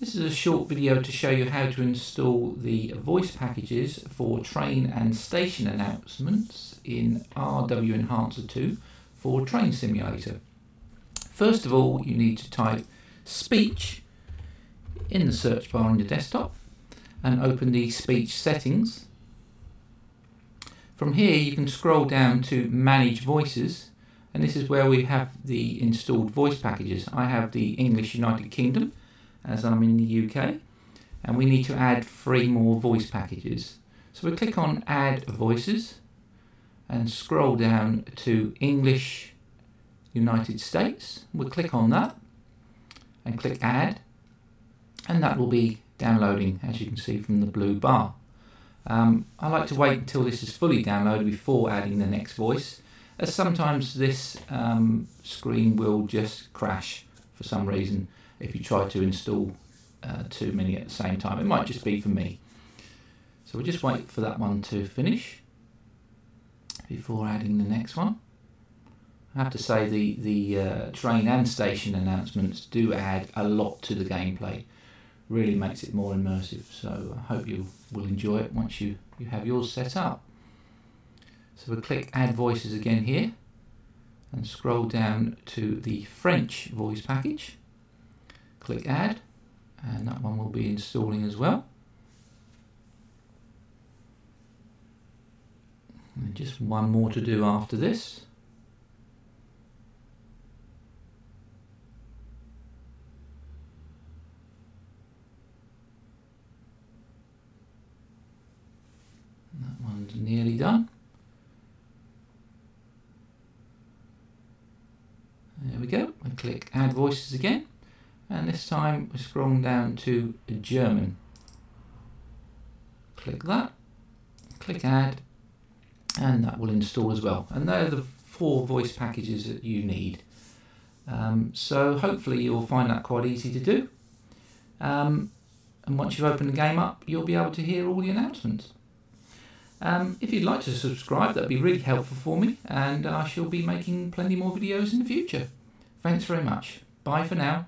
This is a short video to show you how to install the voice packages for train and station announcements in RW Enhancer 2 for Train Simulator. First of all, you need to type speech in the search bar on your desktop and open the speech settings. From here you can scroll down to manage voices and this is where we have the installed voice packages. I have the English United Kingdom as I'm in the UK and we need to add three more voice packages. So we click on add voices and scroll down to English United States. We'll click on that and click add and that will be downloading as you can see from the blue bar. Um, I like to wait until this is fully downloaded before adding the next voice as sometimes this um, screen will just crash for some reason if you try to install uh, too many at the same time. It might just be for me. So we'll just wait for that one to finish before adding the next one. I have to say the, the uh, train and station announcements do add a lot to the gameplay. Really makes it more immersive, so I hope you will enjoy it once you, you have yours set up. So we'll click add voices again here and scroll down to the French voice package. Click add and that one will be installing as well. And just one more to do after this. That one's nearly done. There we go. I click add voices again and this time we're scrolling down to German. Click that, click add and that will install as well. And they're the four voice packages that you need. Um, so hopefully you'll find that quite easy to do. Um, and once you've opened the game up, you'll be able to hear all the announcements. Um, if you'd like to subscribe, that'd be really helpful for me, and I shall be making plenty more videos in the future. Thanks very much. Bye for now.